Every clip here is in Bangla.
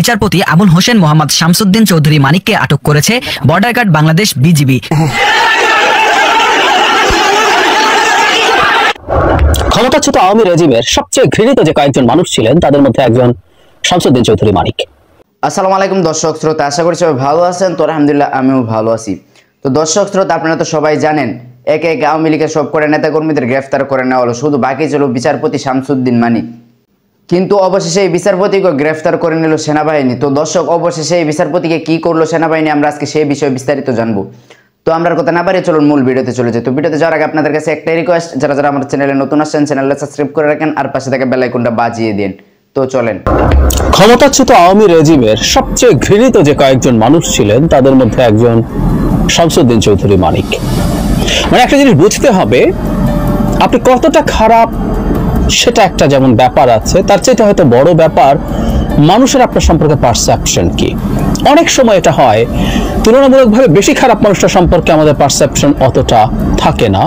বিচারপতি আবুল হোসেন মোহাম্মদ শামসুদ্দিন চৌধুরী মানিককে আটক করেছে বর্ডার গার্ড বাংলাদেশ বিজিবি। ক্ষমতাচ্যুত আওয়ামী রেজিমের সবচেয়ে ঘৃণিত যে কয়েকজন মানুষ ছিলেন তাদের মধ্যে একজন শামসুদ্দিন চৌধুরী মানিক। আসসালামু আলাইকুম দর্শক শ্রোতা আশা করি সবাই ভালো আছেন। তো আলহামদুলিল্লাহ আমিও ভালো আছি। তো দর্শক শ্রোতা আপনারা তো সবাই জানেন একে একে আওয়ামী লীগের সব করে নেতাকর্মীদের গ্রেফতার করে নেওয়া হলো। শুধু বাকি ছিল বিচারপতি শামসুদ্দিন মানিক। কিন্তু অবশেষে এই বিচারপতিকে গ্রেফতার করে নিল সেনাবাহিনী। তো দর্শক, অবশেষে এই বিচারপতিকে কি করল সেনাবাহিনী আমরা আজকে সেই বিষয়ে বিস্তারিত জানব। তো আমরা কথা না বাড়িয়ে চলুন মূল ভিডিওতে চলে যাই। তো ভিডিওতে যাওয়ার আগে আপনাদের কাছে একটাই রিকোয়েস্ট যারা যারা আমার চ্যানেলে নতুন আসছেন চ্যানেলটা সাবস্ক্রাইব করে রাখেন আর পাশে থাকা বেল আইকনটা বাজিয়ে দিন। তো চলেন। ক্ষমতাচ্যুত আওয়ামী রেজিমের সবচেয়ে ঘৃণিত যে কয়েকজন মানুষ ছিলেন, তাদের মধ্যে একজন শামসুদ্দিন চৌধুরী মানিক। মানে একটা জিনিস বুঝতে হবে, আপনি কতটা খারাপ সেটা একটা যেমন ব্যাপার আছে, তার চাইতে হয়তো বড় ব্যাপার মানুষের আপনার সম্পর্কে পারসেপশন কি। অনেক সময় এটা হয়, তুলনামূলকভাবে বেশি খারাপ মানুষটার সম্পর্কে আমাদের পারসেপশন অতটা থাকে না,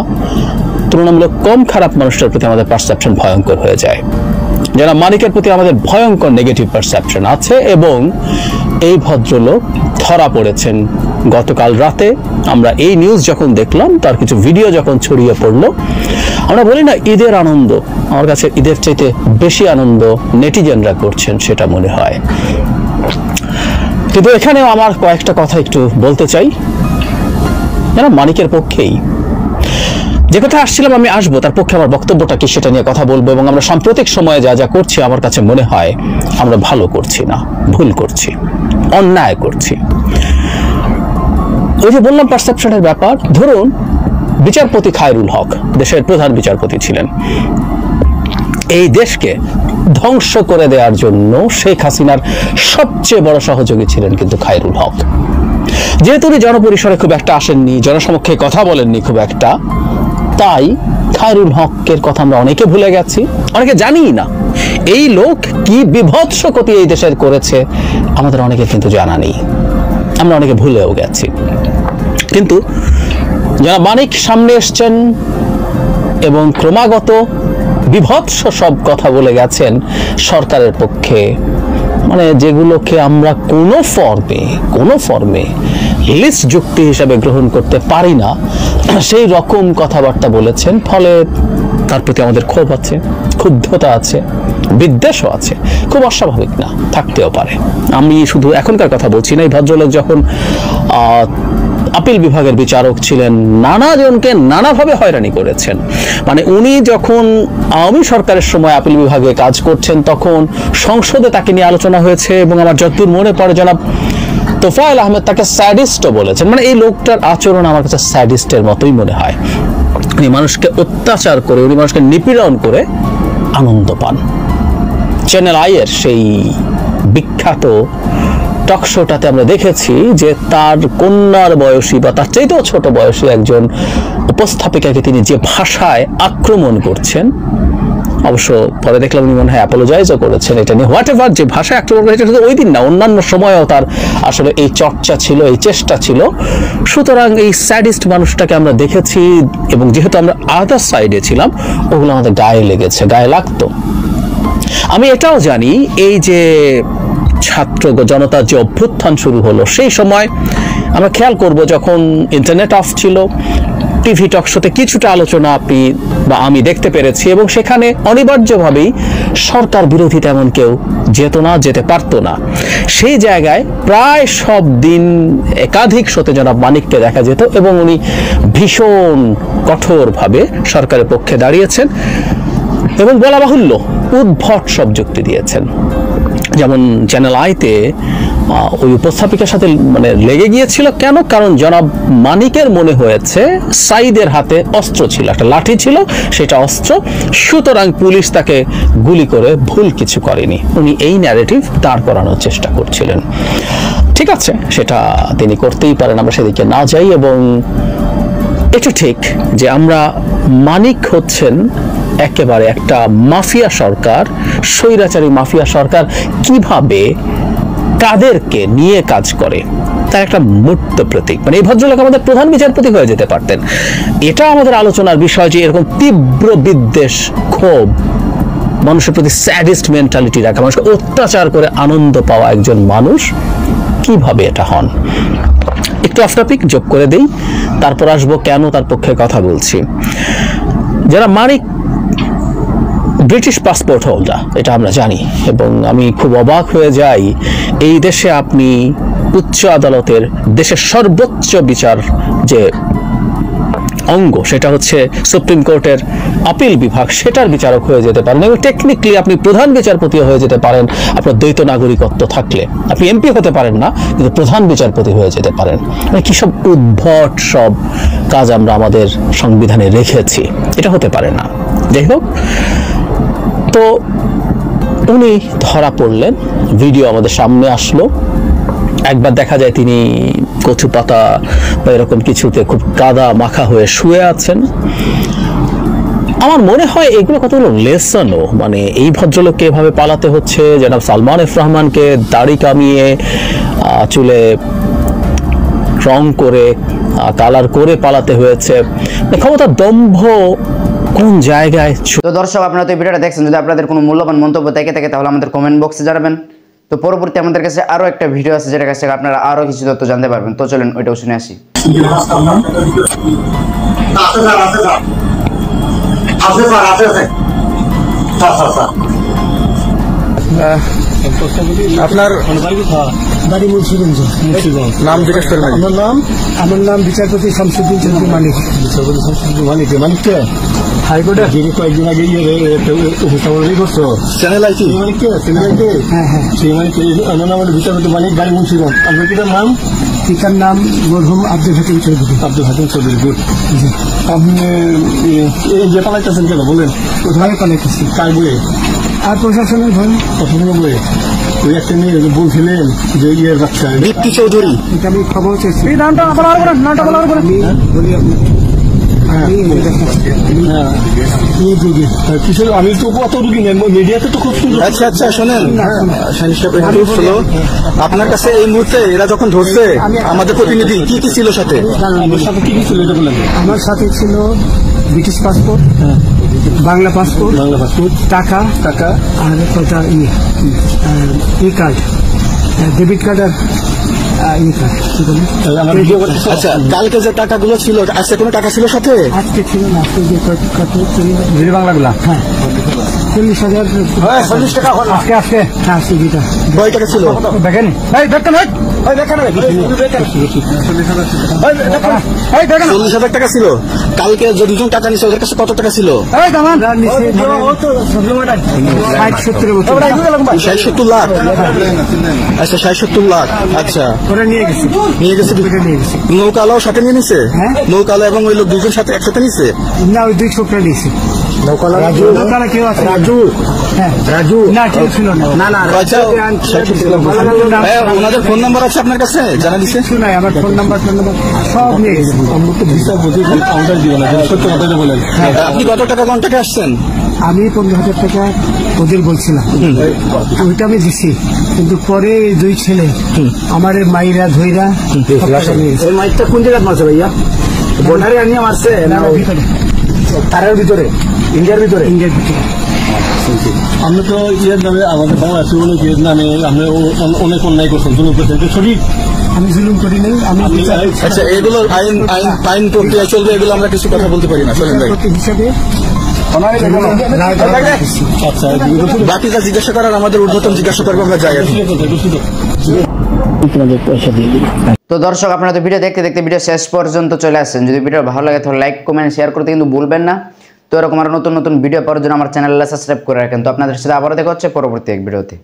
তুলনামূলক কম খারাপ মানুষটার প্রতি আমাদের পারসেপশন ভয়ঙ্কর হয়ে যায়। যারা মালিকের প্রতি আমাদের ভয়ঙ্কর নেগেটিভ পারসেপশন আছে এবং এই ভদ্রলোক ধরা পড়েছেন। গতকাল রাতে আমরা এই নিউজ যখন দেখলাম, তার কিছু ভিডিও যখন ছড়িয়ে পড়ল, আমরা বলি, না, ঈদের আনন্দ। আমার কাছে ঈদের চাইতে বেশি আনন্দ নেটিজেনরা করছেন, সেটা মনে হয়। কিন্তু এখানেও আমার কয়েকটা কথা একটু বলতে চাই। যেন মানিকের পক্ষেই। যে কথা আসছিলাম, আমি আসব, তার পক্ষে আমার বক্তব্যটা কি সেটা নিয়ে কথা বলব, এবং আমরা সাম্প্রতিক সময়ে যা যা করছি, আমার কাছে মনে হয়, আমরা ভালো করছি না, ভুল করছি। অন্যায় করছি। ওই যে বললাম পারসেপশনের ব্যাপার, ধরুন বিচারপতি খায়রুল হক, দেশের প্রধান বিচারপতি ছিলেন। এই দেশকে ধ্বংস করে দেওয়ার জন্য শেখ হাসিনার সবচেয়ে বড় সহযোগী ছিলেন কিন্তু খায়রুল হক। যেহেতু উনি জনপরিসরে খুব একটা আসেননি, জনসমক্ষে কথা বলেননি খুব একটা, তাই খায়রুল হকের কথা আমরা অনেকে ভুলে গেছি, অনেকে জানিই না। এই লোক কি বিভৎস ক্ষতি এই দেশের করেছে? আমাদের অনেকে কিন্তু জানা নেই। আমরা অনেকে ভুলেও গেছি। কিন্তু যারা মানিক সামনে এসছেন এবং ক্রমাগত বিভৎস সব কথা বলে গেছেন সরকারের পক্ষে মানে যেগুলোকে আমরা কোনো ফর্মে কোনো ফর্মে লিস্ট যুক্তি হিসাবে গ্রহণ করতে পারি না, সেই রকম কথাবার্তা বলেছেন, ফলে তার প্রতি আমাদের ক্ষোভ আছে। ক্ষুব্ধতা আছে, বিদ্বেষও আছে, খুব অস্বাভাবিক না, থাকতেও পারে। আমি শুধু এখনকার কথা বলছি না, এই ভদ্রলোক যখন আপিল বিভাগের বিচারক ছিলেন, নানা জনকে নানাভাবে হয়রানি করেছেন। মানে উনি যখন আওয়ামী সরকারের সময় আপিল বিভাগে কাজ করছেন, তখন সংসদে তাকে নিয়ে আলোচনা হয়েছে এবং আমার যতদূর মনে পড়ে জনাব, তোফায়েল আহমেদ তাকে স্যাডিস্টও বলেছেন। মানে এই লোকটার আচরণ আমার কাছে স্যাডিস্টের মতোই মনে হয়। উনি মানুষকে অত্যাচার করে, উনি মানুষকে নিপীড়ন করে আনন্দ পান। চ্যানেল আইয়ের সেই বিখ্যাত টক শোটাতে আমরা দেখেছি যে তার কন্যার বয়সী বা তার চাইতেও ছোট বয়সী একজন উপস্থাপিকাকে তিনি যে ভাষায় আক্রমণ করছেন অবশ্য পরে দেখলাম উনি মনে হয় অ্যাপোলোজাইজও করেছেন এটা নিয়ে। হোয়াট এভার যে ভাষায় আক্রমণ করেছে শুধু ওই দিন না, অন্যান্য সময়েও তার আসলে এই চর্চা ছিল, এই চেষ্টা ছিল। সুতরাং এই স্যাডিস্ট মানুষটাকে আমরা দেখেছি এবং যেহেতু আমরা আদার সাইডে ছিলাম, ওগুলো আমাদের গায়ে লেগেছে, গায়ে লাগতো। আমি এটাও জানি, এই যে ছাত্র জনতার যে অভ্যুত্থান শুরু হলো, সেই সময় আমরা খেয়াল করব যখন ইন্টারনেট অফ ছিল টিভি টক শোতে কিছুটা আলোচনা আপনি বা আমি দেখতে পেরেছি এবং সেখানে অনিবার্যভাবেই সরকার বিরোধী তেমন কেউ যেত না, যেতে পারতো না। সেই জায়গায় প্রায় সব দিন একাধিক শোতে জনাব মানিককে দেখা যেত এবং উনি ভীষণ কঠোরভাবে সরকারের পক্ষে দাঁড়িয়েছেন এবং বলা বাহুল্য উদ্ভট সব যুক্তি দিয়েছেন। যেমন চ্যানেল আইতে ওই উপস্থাপিকার সাথে মানে লেগে গিয়েছিল কেন? কারণ জনাব মানিকের মনে হয়েছে সাইদের হাতে অস্ত্র ছিল, একটা লাঠি ছিল, সেটা অস্ত্র। সুতরাং পুলিশ তাকে গুলি করে ভুল কিছু করেনি। উনি এই ন্যারেটিভ দাঁড় করানোর চেষ্টা করছিলেন। ঠিক আছে, সেটা তিনি করতেই পারেন, আমরা সেদিকে না যাই এবং এটা ঠিক যে আমরা মানিক হচ্ছেন একেবারে একটা মাফিয়া সরকার, স্বৈরাচারী মাফিয়া সরকার। কীভাবে কাদেরকে নিয়ে কাজ করে। তার একটা মূর্ত প্রতীক। মানে এই ভদ্রলোক আমাদের প্রধান বিচারপতি হয়ে যেতে পারতেন। এটা আমাদের আলোচনার বিষয় যে এরকম তীব্র বিদ্বেষ, ক্ষোভ, মানুষের প্রতি স্যাডিস্ট মেন্টালিটি রাখা, মানুষকে অত্যাচার করে আনন্দ পাওয়া একজন মানুষ, কীভাবে এটা হন? একটু অফ টপিক যোগ করে দেই। তারপর আসব কেন তার পক্ষে কথা বলছি। যারা মানিক, ব্রিটিশ পাসপোর্ট হোল্ডার এটা আমরা জানি। এবং আমি খুব অবাক হয়ে যাই এই দেশে আপনি উচ্চ আদালতের দেশের সর্বোচ্চ বিচার যে অঙ্গ, সেটা হচ্ছে সুপ্রিম কোর্টের আপিল বিভাগ, সেটার বিচারক হয়ে যেতে পারেন। এবং টেকনিক্যালি আপনি প্রধান বিচারপতি হয়ে যেতে পারেন। আপনার দ্বৈত নাগরিকত্ব থাকলে। আপনি এমপি হতে পারেন না, কিন্তু প্রধান বিচারপতি হয়ে যেতে পারেন। মানে কি সব উদ্ভট সব কাজ আমরা আমাদের সংবিধানে রেখেছি। এটা হতে পারে না। যাই হোক, তো উনি ধরা পড়লেন। ভিডিও আমাদের সামনে আসলো। একবার দেখা যায় তিনি কচু পাতা বা এরকম কিছুতে খুব কাদা মাখা হয়ে শুয়ে আছেন। আমার মনে হয় এগুলো কতগুলো লেসনও মানে এই ভদ্রলোককে এভাবে পালাতে হচ্ছে যেন সালমান এফ রহমানকে দাড়ি কামিয়ে চুলে রং করে কালার করে পালাতে হয়েছে। মানে ক্ষমতার দম্ভ কোন জায়গায় তো দর্শক আপনারা তো এই ভিডিওটা দেখছেন যদি আপনাদের কোনো মূল্যবান মন্তব্য থেকে থাকে তাহলে আমাদের কমেন্ট বক্সে জানাবেন তো পরবর্তী আমাদের কাছে আরও একটা ভিডিও আছে যেটার কাছে আপনারা আরও কিছু তথ্য জানতে পারবেন। তো চলেন ওইটাও শুনে আসি। আছে স্যার আছে স্যার আছে আপনার বাড়ি মুন্সিগঞ্জ নাম জিজ্ঞেস করবেন আমার নাম আমার নাম বিচারপতি শামসুদ্দিন চৌধুরী মালিক বিচারপতি শামসুদ্দিন মালিক মালিককে হাইকোর্টে যিনি কয়েকদিন আগে ইয়ে উপস্থাপনা করছ চ্যানেল আইছি সিনিয়রকে হ্যাঁ হ্যাঁ সেই মালিক আমার নাম বিচারপতি মালিক বাড়ি মুন্সিগঞ্জ আপনার পিতার নাম পিতার নাম মরহুম আব্দুল হাকিম চৌধুরী আব্দুল হাকিম চৌধুরি গুড আপনি এই যে পালাইতেছেন কেন বলেন কোথায় পালাইতেছি কার বইয়ে আর প্রশাসনের ভয় প্রশাসনের বইয়ে ওই একটা মেয়ে যে বলছিলেন যে ইয়ের বাচ্চা দীপ্তি চৌধুরী। এটা আমি খবর চেয়েছি। এই নামটা বলা হবে নামটা বলা হবে না বলি আপনাকে হ্যাঁ কিশোর আমি তো অত রুগী নেই মিডিয়াতে তো খুব সুন্দর। আচ্ছা আচ্ছা শোনেন। আপনার কাছে এই মুহূর্তে এরা যখন ধরছে আমাদের প্রতিনিধি কি কি ছিল সাথে? আমার সাথে কি কি ছিল এটা বলেন। আমার সাথে ছিল British passport Bangla passport Bangla passport টাকা টাকা আর কটা ইয়ে ই। কার্ড ডেবিট কার্ড আর ই কার্ড আচ্ছা কালকে যে টাকাগুলো ছিল আজকে কোনো টাকা ছিল সাথে? আজকে ছিল না আজকে যে কত কত জিরো বাংলাগুলা? হ্যাঁ। চল্লিশ হাজার চল্লিশ টাকা আজকে আজকে। হ্যাঁ আজকে যেটা কয় টাকা ছিল। দেখেন। এই দেখেন চল্লিশ হাজার টাকা ছিল। কালকে যে টাকা নিছে ওদের কাছে কত টাকা ছিল? ষাট সত্তর লাখ। আচ্ছা ষাট সত্তর লাখ। আচ্ছা। নিয়ে গেছে। নিয়ে নৌকালাও সাথে নিয়ে নিছে? হ্যাঁ? নৌকালা এবং ওই লোক দুজন সাথে একসাথে নিছে? না ওই দুই ছোকরা দিয়েছে রাজু। নৌকালা কেউ আছে? রাজু। রাজু। না কেউ ছিল না। না না আচ্ছা ওনাদের ফোন নাম্বার আছে আপনার কাছে? জানা দিছে? নাই আমার ফোন নাম্বার ফোন নাম্বার। সব নিয়ে গেছে আমরা তো বিচার বুঝি কাউন্টার দিব না সত্য কথা বলেন। আপনি কত টাকা আসছেন? আমি পনেরো হাজার টাকা ওদের বলছিলাম। ওইটা আমি দিছি। কিন্তু পরে দুই ছেলে আমার মাইরা ধইরা নিয়ে মাইকটা কোন জায়গায় মারছে ভাইয়া? বর্ডারে আনিয়ে মারছে তারের ভিতরে? ইন্ডিয়ার ভিতরে? ইন্ডিয়ার ভিতরে। আমরা তো ইয়ের নামে আমাদের বাংলাদেশে অনেক ইয়ের নামে আমরা অনেক অন্যায় করছেন জুলুম করছেন সঠিক? আমি জুলুম করি নাই আমি আচ্ছা এগুলো আইন আইন আইন প্রক্রিয়া চলবে এগুলো আমরা কিছু কথা বলতে পারি না চলেন হিসাবে। আচ্ছা বাকি যা জিজ্ঞাসা করার আমাদের ঊর্ধ্বতন জিজ্ঞাসা করব আমরা যাই তো দর্শক আপনারা তো ভিডিও দেখতে দেখতে ভিডিও শেষ পর্যন্ত চলে আসছেন। যদি ভিডিও ভালো লাগে তাহলে লাইক কমেন্ট শেয়ার করতে কিন্তু ভুলবেন না। তো এরকম আরও নতুন নতুন ভিডিও পাওয়ার জন্য আমার চ্যানেলটা সাবস্ক্রাইব করে রাখেন। তো আপনাদের সাথে আবারও দেখা হচ্ছে পরবর্তী এক ভিডিওতে